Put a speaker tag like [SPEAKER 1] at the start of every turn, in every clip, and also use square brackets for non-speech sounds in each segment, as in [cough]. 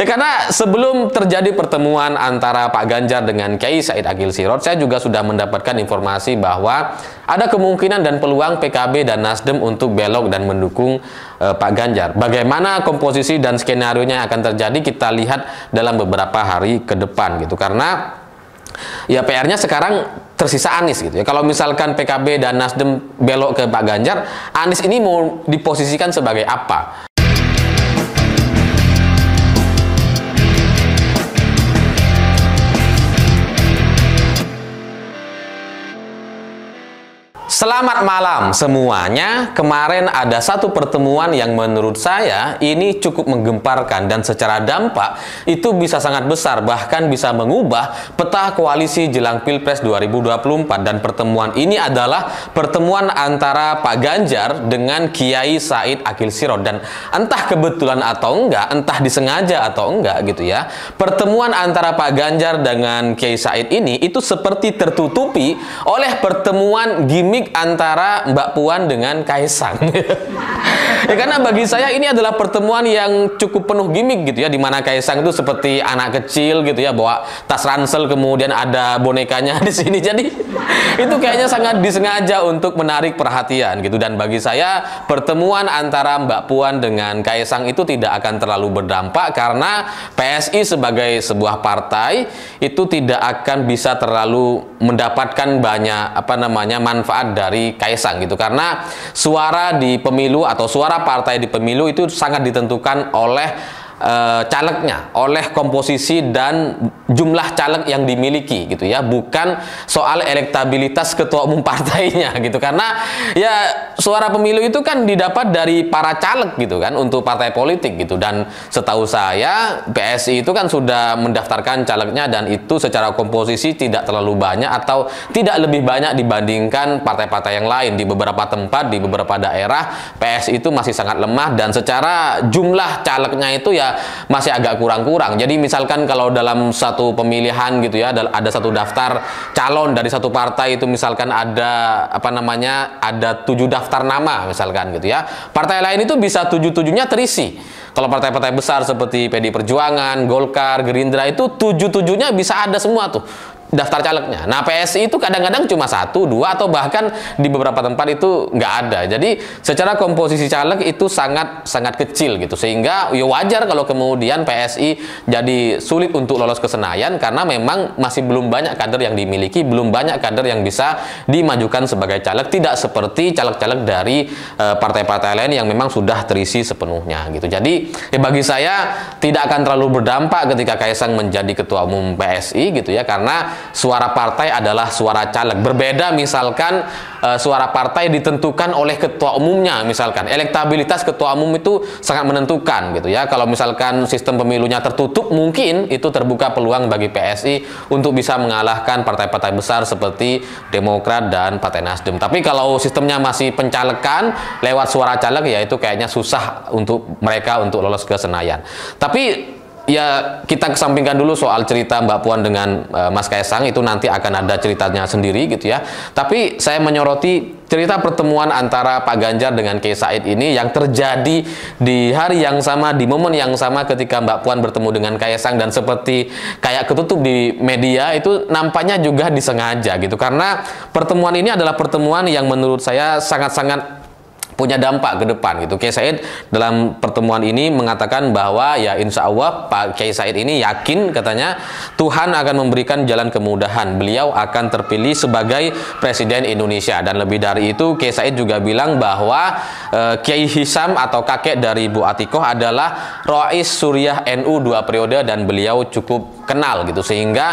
[SPEAKER 1] Ya karena sebelum terjadi pertemuan antara Pak Ganjar dengan Kiai Said Agil Sirot, saya juga sudah mendapatkan informasi bahwa ada kemungkinan dan peluang PKB dan Nasdem untuk belok dan mendukung uh, Pak Ganjar. Bagaimana komposisi dan skenario nya akan terjadi kita lihat dalam beberapa hari ke depan gitu. Karena ya PR-nya sekarang tersisa Anies gitu ya. Kalau misalkan PKB dan Nasdem belok ke Pak Ganjar, Anies ini mau diposisikan sebagai apa? Selamat malam semuanya. Kemarin ada satu pertemuan yang menurut saya ini cukup menggemparkan dan secara dampak itu bisa sangat besar bahkan bisa mengubah peta koalisi jelang Pilpres 2024 dan pertemuan ini adalah pertemuan antara Pak Ganjar dengan Kiai Said Akil Sirot dan entah kebetulan atau enggak, entah disengaja atau enggak gitu ya. Pertemuan antara Pak Ganjar dengan Kiai Said ini itu seperti tertutupi oleh pertemuan gimmick antara Mbak Puan dengan Kaisang. [laughs] ya karena bagi saya ini adalah pertemuan yang cukup penuh gimmick gitu ya di mana Kaisang itu seperti anak kecil gitu ya bawa tas ransel kemudian ada bonekanya [laughs] di sini. Jadi itu kayaknya sangat disengaja untuk menarik perhatian gitu dan bagi saya pertemuan antara Mbak Puan dengan Kaisang itu tidak akan terlalu berdampak karena PSI sebagai sebuah partai itu tidak akan bisa terlalu mendapatkan banyak apa namanya manfaat dari Kaisang gitu karena suara di pemilu atau suara partai di pemilu itu sangat ditentukan oleh uh, calegnya, oleh komposisi dan jumlah caleg yang dimiliki gitu ya, bukan soal elektabilitas ketua umum [laughs] partainya gitu. Karena ya suara pemilu itu kan didapat dari para caleg gitu kan untuk partai politik gitu. Dan setahu saya PSI itu kan sudah mendaftarkan calegnya dan itu secara komposisi tidak terlalu banyak atau tidak lebih banyak dibandingkan partai-partai yang lain. Di beberapa tempat di beberapa daerah PSI itu masih sangat lemah dan secara jumlah calegnya itu ya masih agak kurang-kurang. Jadi misalkan kalau dalam satu pemilihan gitu ya ada satu daftar calon dari satu partai itu misalkan ada apa namanya ada tujuh daftar nama misalkan gitu ya. Partai lain itu bisa tujuh-tujuhnya terisi. Kalau partai-partai besar seperti PD Perjuangan, Golkar, Gerindra itu tujuh-tujuhnya bisa ada semua tuh daftar calegnya. Nah PSI itu kadang-kadang cuma satu, dua atau bahkan di beberapa tempat itu nggak ada. Jadi secara komposisi caleg itu sangat sangat kecil gitu sehingga ya wajar kalau kemudian PSI jadi sulit untuk lolos ke Senayan karena memang masih belum banyak kader yang dimiliki, belum banyak kader yang bisa dimajukan sebagai caleg tidak seperti caleg-caleg dari eh, partai-partai lain yang memang sudah terisi sepenuhnya gitu. Jadi ya bagi saya tidak akan terlalu berdampak ketika Kaisang menjadi ketua umum PSI gitu ya karena suara partai adalah suara caleg. Berbeda misalkan e, suara partai ditentukan oleh ketua umumnya misalkan. Elektabilitas ketua umum itu sangat menentukan gitu ya. Kalau misalkan sistem pemilunya tertutup mungkin itu terbuka peluang bagi PSI untuk bisa mengalahkan partai-partai besar seperti Demokrat dan Partai Nasdem. Tapi kalau sistemnya masih pencalekan lewat suara caleg ya itu kayaknya susah untuk mereka untuk lolos ke Senayan. Tapi ya kita kesampingkan dulu soal cerita Mbak Puan dengan uh, Mas Kaisang. Itu nanti akan ada ceritanya sendiri gitu ya. Tapi saya menyoroti cerita pertemuan antara Pak Ganjar dengan Kiai Said ini yang terjadi di hari yang sama di momen yang sama ketika Mbak Puan bertemu dengan Kaisang dan seperti kayak ketutup di media itu nampaknya juga disengaja gitu. Karena pertemuan ini adalah pertemuan yang menurut saya sangat-sangat punya dampak ke depan gitu. Kiai Said dalam pertemuan ini mengatakan bahwa ya insya Allah Pak Kiai Said ini yakin katanya Tuhan akan memberikan jalan kemudahan. Beliau akan terpilih sebagai Presiden Indonesia dan lebih dari itu Kiai Said juga bilang bahwa uh, Kiai Hisam atau kakek dari Bu Atikoh adalah Rois Suriah NU dua periode dan beliau cukup kenal gitu sehingga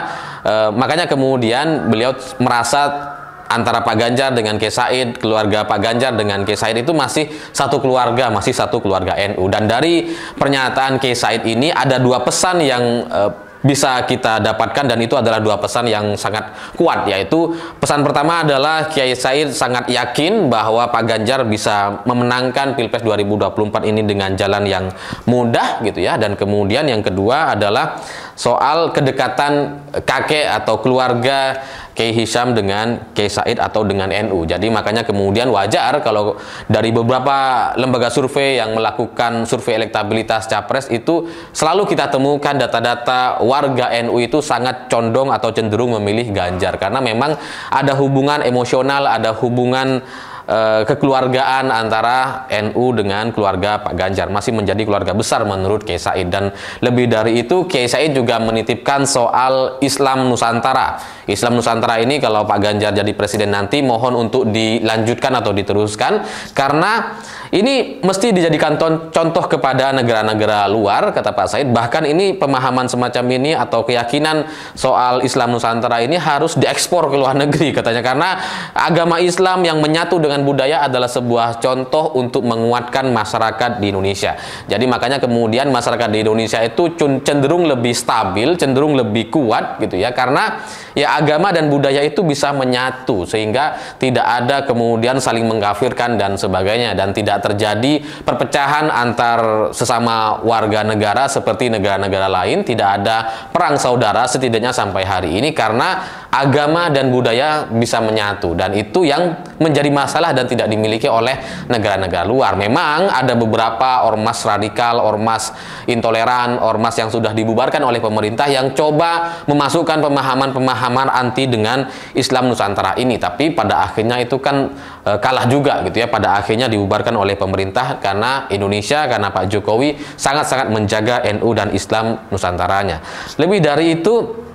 [SPEAKER 1] uh, makanya kemudian beliau merasa antara Pak Ganjar dengan Kiai Said, keluarga Pak Ganjar dengan Kiai Said itu masih satu keluarga, masih satu keluarga NU. Dan dari pernyataan Kiai Said ini ada dua pesan yang uh, bisa kita dapatkan dan itu adalah dua pesan yang sangat kuat yaitu pesan pertama adalah Kiai Said sangat yakin bahwa Pak Ganjar bisa memenangkan Pilpres 2024 ini dengan jalan yang mudah gitu ya. Dan kemudian yang kedua adalah soal kedekatan kakek atau keluarga Kiai Hisham dengan Kiai Said atau dengan NU. Jadi makanya kemudian wajar kalau dari beberapa lembaga survei yang melakukan survei elektabilitas capres itu selalu kita temukan data-data warga NU itu sangat condong atau cenderung memilih Ganjar karena memang ada hubungan emosional, ada hubungan Eh, kekeluargaan antara NU dengan keluarga Pak Ganjar masih menjadi keluarga besar menurut Kiai Said dan lebih dari itu Kiai Said juga menitipkan soal Islam Nusantara. Islam Nusantara ini kalau Pak Ganjar jadi presiden nanti mohon untuk dilanjutkan atau diteruskan karena ini mesti dijadikan contoh kepada negara-negara luar, kata Pak Said. Bahkan ini pemahaman semacam ini atau keyakinan soal Islam Nusantara ini harus diekspor ke luar negeri, katanya. Karena agama Islam yang menyatu dengan budaya adalah sebuah contoh untuk menguatkan masyarakat di Indonesia. Jadi makanya kemudian masyarakat di Indonesia itu cenderung lebih stabil, cenderung lebih kuat gitu ya. Karena ya agama dan budaya itu bisa menyatu sehingga tidak ada kemudian saling mengkafirkan dan sebagainya dan tidak terjadi perpecahan antar sesama warga negara seperti negara-negara lain tidak ada perang saudara setidaknya sampai hari ini karena agama dan budaya bisa menyatu. Dan itu yang menjadi masalah dan tidak dimiliki oleh negara-negara luar. Memang ada beberapa ormas radikal ormas intoleran ormas yang sudah dibubarkan oleh pemerintah yang coba memasukkan pemahaman-pemahaman pemahaman anti dengan Islam Nusantara ini. Tapi pada akhirnya itu kan e, kalah juga gitu ya. Pada akhirnya dibubarkan oleh pemerintah karena Indonesia karena Pak Jokowi sangat-sangat menjaga NU dan Islam Nusantaranya. Lebih dari itu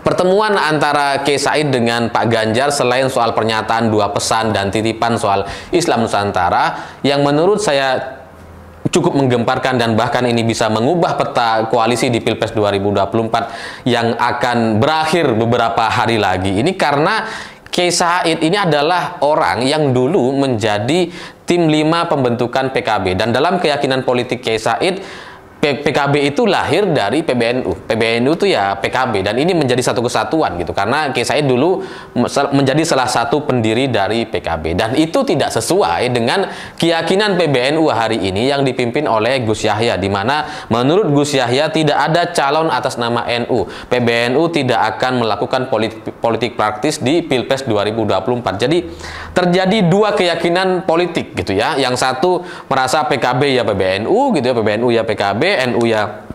[SPEAKER 1] Pertemuan antara Kiai Said dengan Pak Ganjar selain soal pernyataan dua pesan dan titipan soal Islam Nusantara yang menurut saya cukup menggemparkan dan bahkan ini bisa mengubah peta koalisi di Pilpres 2024 yang akan berakhir beberapa hari lagi. Ini karena Kiai Said ini adalah orang yang dulu menjadi tim 5 pembentukan PKB dan dalam keyakinan politik Kiai Said PKB itu lahir dari PBNU. PBNU itu ya PKB dan ini menjadi satu kesatuan gitu karena Said dulu menjadi salah satu pendiri dari PKB dan itu tidak sesuai dengan keyakinan PBNU hari ini yang dipimpin oleh Gus Yahya di mana menurut Gus Yahya tidak ada calon atas nama NU. PBNU tidak akan melakukan politik, politik praktis di Pilpres 2024. Jadi terjadi dua keyakinan politik gitu ya. Yang satu merasa PKB ya PBNU gitu ya, PBNU ya PKB NU ya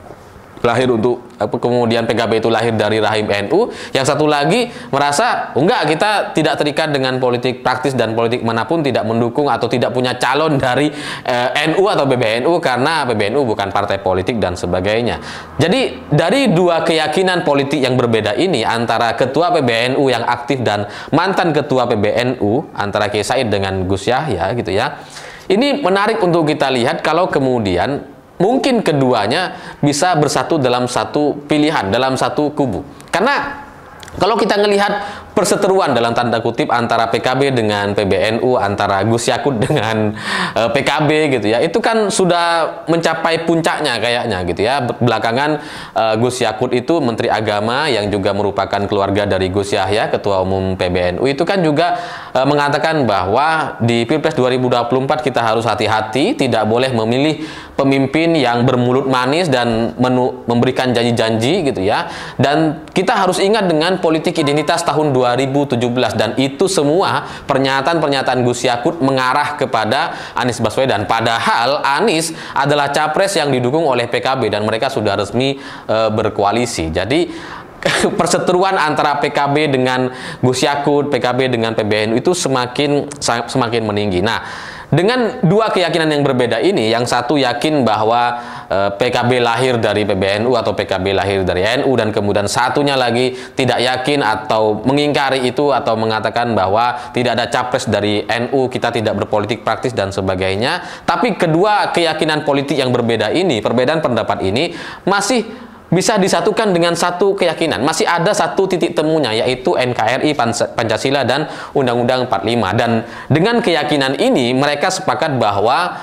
[SPEAKER 1] lahir untuk kemudian PKB itu lahir dari rahim NU yang satu lagi merasa enggak kita tidak terikat dengan politik praktis dan politik mana pun tidak mendukung atau tidak punya calon dari eh, NU atau PBNU karena PBNU bukan partai politik dan sebagainya. Jadi dari dua keyakinan politik yang berbeda ini antara ketua PBNU yang aktif dan mantan ketua PBNU antara Kiai Said dengan Gus Yahya gitu ya ini menarik untuk kita lihat kalau kemudian mungkin keduanya bisa bersatu dalam satu pilihan, dalam satu kubu. Karena kalau kita melihat perseteruan dalam tanda kutip antara PKB dengan PBNU, antara Gus Yakut dengan e, PKB gitu ya. Itu kan sudah mencapai puncaknya kayaknya gitu ya. Belakangan uh, Gus Yakut itu Menteri Agama yang juga merupakan keluarga dari Gus Yahya, Ketua Umum PBNU itu kan juga uh, mengatakan bahwa di Pilpres 2024 kita harus hati-hati, tidak boleh memilih pemimpin yang bermulut manis dan memberikan janji-janji gitu ya. Dan kita harus ingat dengan politik identitas tahun 2000 2017 dan itu semua pernyataan-pernyataan Gus Yakut mengarah kepada Anies Baswedan. Padahal Anies adalah capres yang didukung oleh PKB dan mereka sudah resmi e, berkoalisi. Jadi [laughs] perseteruan antara PKB dengan Gus Yakut, PKB dengan PBNU itu semakin semakin meninggi. Nah, dengan dua keyakinan yang berbeda ini, yang satu yakin bahwa PKB lahir dari PBNU atau PKB lahir dari NU dan kemudian satunya lagi tidak yakin atau mengingkari itu atau mengatakan bahwa tidak ada capres dari NU, kita tidak berpolitik praktis dan sebagainya. Tapi kedua keyakinan politik yang berbeda ini, perbedaan pendapat ini masih bisa disatukan dengan satu keyakinan. Masih ada satu titik temunya yaitu NKRI Pancasila dan Undang-Undang 45. Dan dengan keyakinan ini mereka sepakat bahwa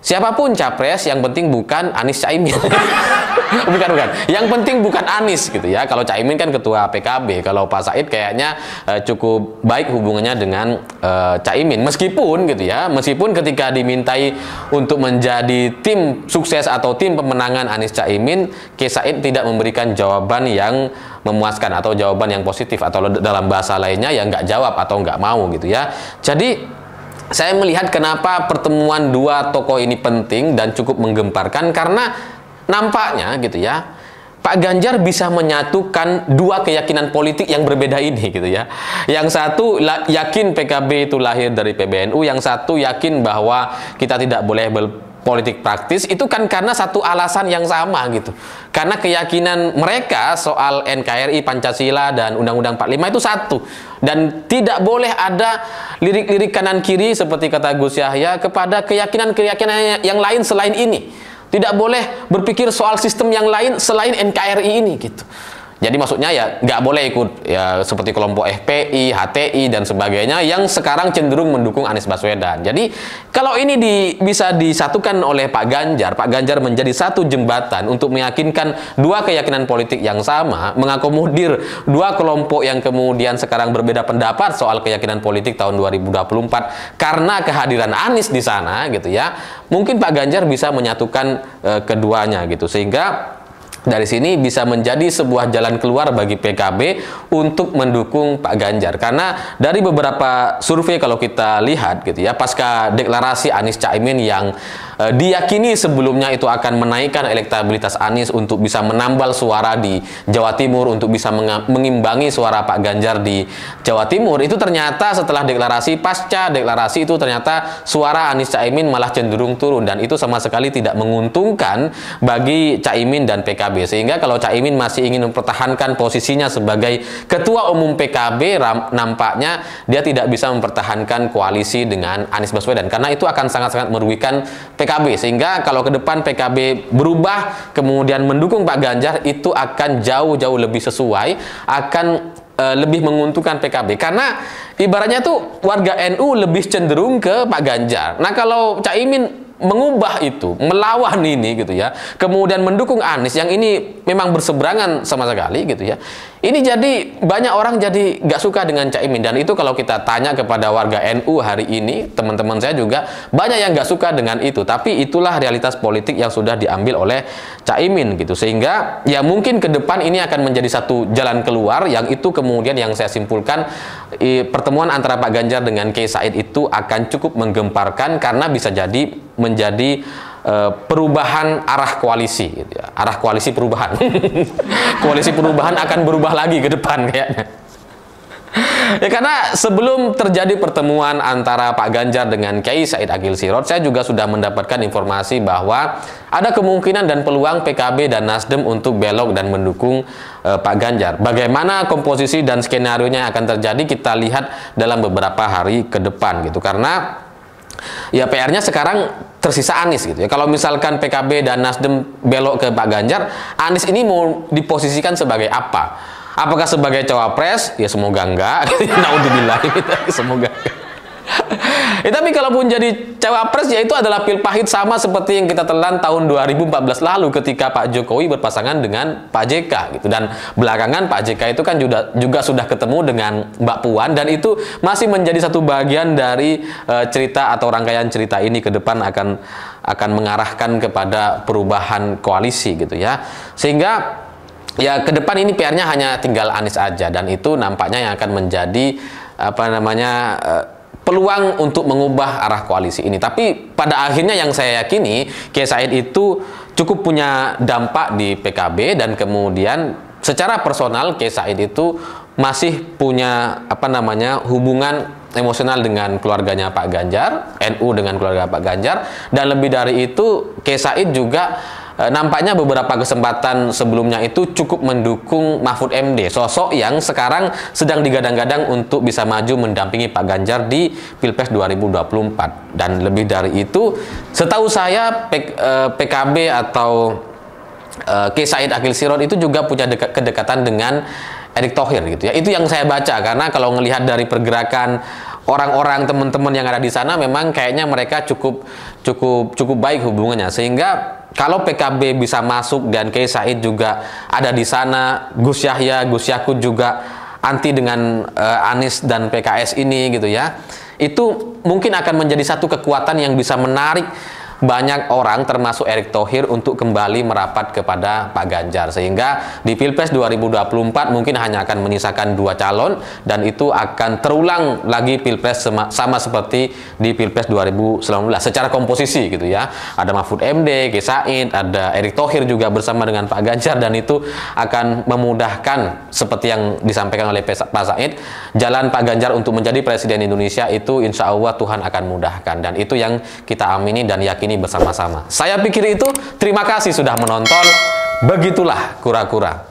[SPEAKER 1] Siapa pun capres, yang penting bukan Anies Caimin. [laughs] bukan bukan. Yang penting bukan Anies gitu ya. Kalau Caimin kan ketua PKB, kalau Pak Said kayaknya uh, cukup baik hubungannya dengan uh, Caimin. Meskipun gitu ya, meskipun ketika dimintai untuk menjadi tim sukses atau tim pemenangan Anies Caimin, K Said tidak memberikan jawaban yang memuaskan atau jawaban yang positif atau dalam bahasa lainnya yang nggak jawab atau nggak mau gitu ya. Jadi saya melihat kenapa pertemuan dua tokoh ini penting dan cukup menggemparkan karena nampaknya gitu ya Pak Ganjar bisa menyatukan dua keyakinan politik yang berbeda ini gitu ya. Yang satu yakin PKB itu lahir dari PBNU, yang satu yakin bahwa kita tidak boleh politik praktis itu kan karena satu alasan yang sama gitu. Karena keyakinan mereka soal NKRI, Pancasila dan Undang-Undang 45 itu satu. Dan tidak boleh ada lirik-lirik kanan kiri seperti kata Gus Yahya kepada keyakinan-keyakinan yang lain selain ini. Tidak boleh berpikir soal sistem yang lain selain NKRI ini gitu. Jadi maksudnya ya nggak boleh ikut ya seperti kelompok FPI, HTI dan sebagainya yang sekarang cenderung mendukung Anies Baswedan. Jadi kalau ini di, bisa disatukan oleh Pak Ganjar, Pak Ganjar menjadi satu jembatan untuk meyakinkan dua keyakinan politik yang sama, mengakomodir dua kelompok yang kemudian sekarang berbeda pendapat soal keyakinan politik tahun 2024 karena kehadiran Anies di sana gitu ya. Mungkin Pak Ganjar bisa menyatukan uh, keduanya gitu sehingga dari sini bisa menjadi sebuah jalan keluar bagi PKB untuk mendukung Pak Ganjar. Karena dari beberapa survei kalau kita lihat gitu ya pasca deklarasi Anies Caimin yang e, diyakini sebelumnya itu akan menaikkan elektabilitas Anies untuk bisa menambal suara di Jawa Timur untuk bisa mengimbangi suara Pak Ganjar di Jawa Timur itu ternyata setelah deklarasi pasca deklarasi itu ternyata suara Anies Caimin malah cenderung turun. Dan itu sama sekali tidak menguntungkan bagi Caimin dan PKB sehingga kalau Caimin masih ingin mempertahankan posisinya sebagai ketua umum PKB nampaknya dia tidak bisa mempertahankan koalisi dengan Anies Baswedan. Karena itu akan sangat-sangat merugikan PKB PKB sehingga kalau ke depan PKB berubah kemudian mendukung Pak Ganjar itu akan jauh-jauh lebih sesuai akan e, lebih menguntungkan PKB karena ibaratnya tuh warga NU lebih cenderung ke Pak Ganjar. Nah kalau Caimin mengubah itu, melawan ini gitu ya. Kemudian mendukung Anies yang ini memang berseberangan sama sekali gitu ya. Ini jadi banyak orang jadi nggak suka dengan Caimin dan itu kalau kita tanya kepada warga NU hari ini, teman-teman saya juga banyak yang nggak suka dengan itu. Tapi itulah realitas politik yang sudah diambil oleh Caimin gitu. Sehingga ya mungkin ke depan ini akan menjadi satu jalan keluar yang itu kemudian yang saya simpulkan pertemuan antara Pak Ganjar dengan Kiai Said itu akan cukup menggemparkan karena bisa jadi menjadi uh, perubahan arah koalisi gitu ya. arah koalisi perubahan [laughs] koalisi perubahan akan berubah lagi ke depan kayaknya ya karena sebelum terjadi pertemuan antara Pak Ganjar dengan Kiai Said Agil Sirot, saya juga sudah mendapatkan informasi bahwa ada kemungkinan dan peluang PKB dan Nasdem untuk belok dan mendukung uh, Pak Ganjar. Bagaimana komposisi dan skenario nya akan terjadi kita lihat dalam beberapa hari ke depan gitu. Karena ya PR-nya sekarang tersisa Anies gitu ya. Kalau misalkan PKB dan Nasdem belok ke Pak Ganjar, Anies ini mau diposisikan sebagai apa? Apakah sebagai cawapres? Ya semoga enggak. [laughs] Naudzubillah. [laughs] semoga enggak. Ya, [laughs] tapi kalaupun jadi cawapres ya itu adalah pil pahit sama seperti yang kita telan tahun 2014 lalu ketika Pak Jokowi berpasangan dengan Pak JK gitu. Dan belakangan Pak JK itu kan juga juga sudah ketemu dengan Mbak Puan dan itu masih menjadi satu bagian dari uh, cerita atau rangkaian cerita ini ke depan akan akan mengarahkan kepada perubahan koalisi gitu ya. Sehingga ya ke depan ini PR-nya hanya tinggal Anies aja dan itu nampaknya yang akan menjadi apa namanya uh, peluang untuk mengubah arah koalisi ini. Tapi pada akhirnya yang saya yakini Kiai Said itu cukup punya dampak di PKB dan kemudian secara personal Kiai Said itu masih punya apa namanya hubungan emosional dengan keluarganya Pak Ganjar, NU dengan keluarga Pak Ganjar dan lebih dari itu Kiai Said juga nampaknya beberapa kesempatan sebelumnya itu cukup mendukung Mahfud MD, sosok yang sekarang sedang digadang-gadang untuk bisa maju mendampingi Pak Ganjar di Pilpres 2024. Dan lebih dari itu, setahu saya PKB eh, atau uh, K. Said Akil Sirot itu juga punya kedekatan dengan Erick Thohir gitu ya. Itu yang saya baca karena kalau melihat dari pergerakan orang-orang teman-teman yang ada di sana memang kayaknya mereka cukup cukup cukup baik hubungannya sehingga kalau PKB bisa masuk dan Kiai Said juga ada di sana, Gus Yahya, Gus Yakut juga anti dengan uh, Anies dan PKS ini gitu ya. Itu mungkin akan menjadi satu kekuatan yang bisa menarik banyak orang termasuk Erick Thohir untuk kembali merapat kepada Pak Ganjar. Sehingga di Pilpres 2024 mungkin hanya akan menyisakan dua calon dan itu akan terulang lagi Pilpres sama, sama seperti di Pilpres 2019 secara komposisi gitu ya. Ada Mahfud MD, G. Said, ada Erick Thohir juga bersama dengan Pak Ganjar dan itu akan memudahkan seperti yang disampaikan oleh Pak Said. Jalan Pak Ganjar untuk menjadi Presiden Indonesia itu insya Allah Tuhan akan mudahkan. Dan itu yang kita amini dan yakin ini bersama-sama. Saya pikir itu. Terima kasih sudah menonton. Begitulah kura-kura.